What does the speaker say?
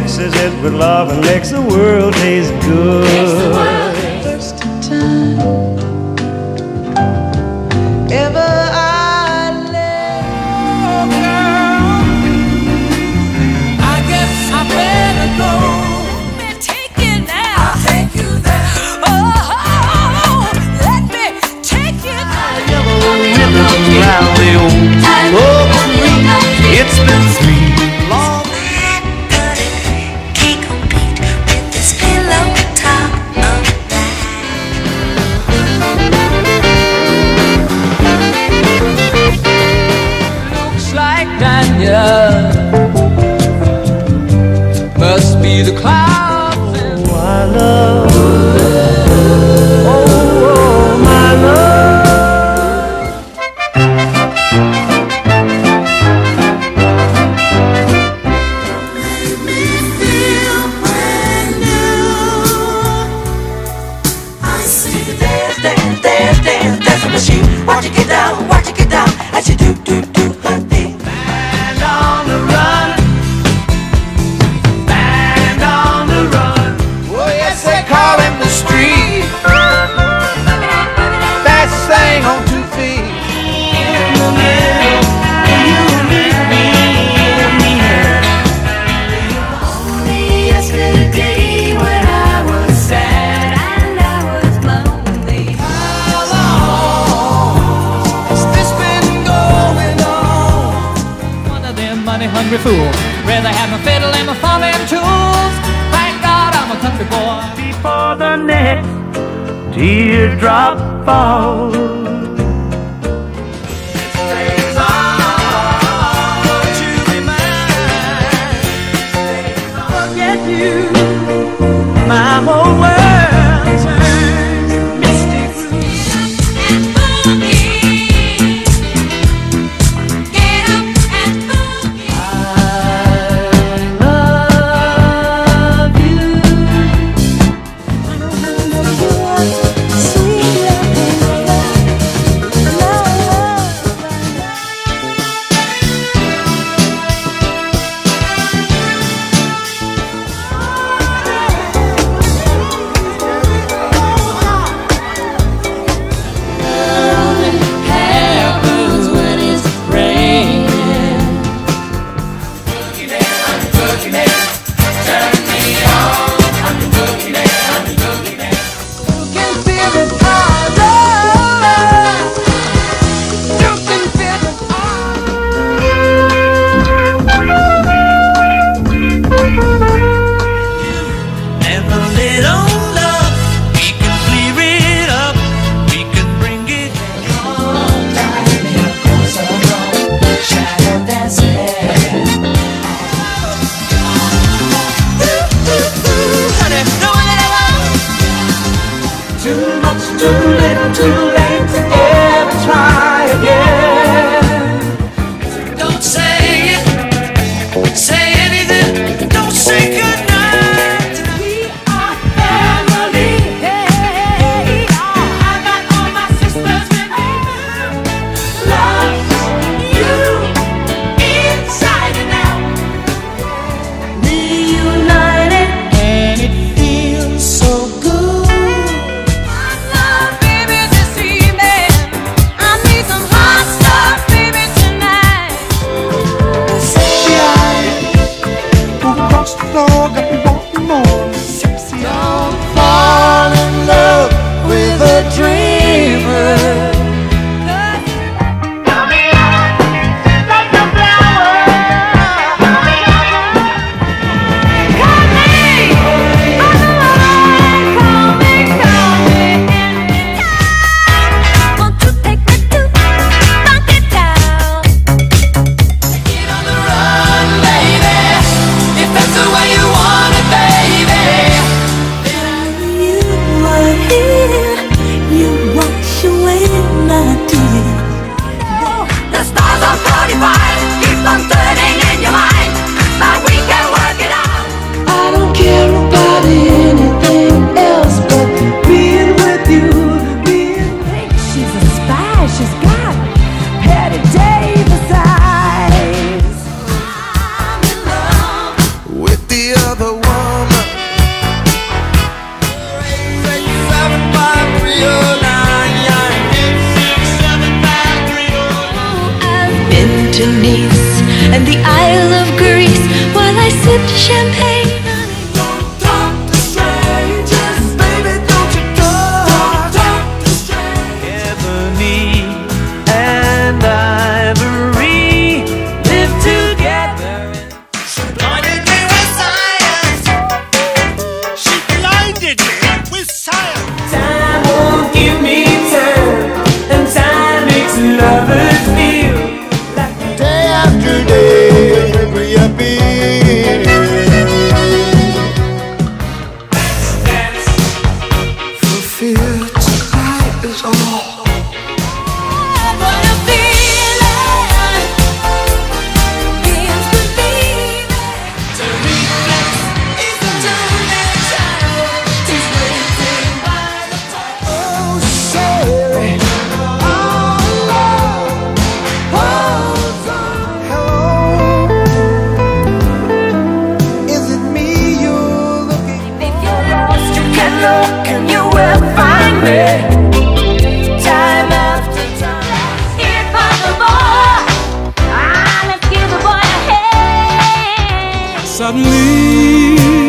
mixes it with love and makes the world taste good. like Daniel. a hungry fool. Rather have my fiddle and my farming tools. Thank God I'm a country boy. Before the next teardrop falls. my whole too little too sipped champagne. Is all. Boy.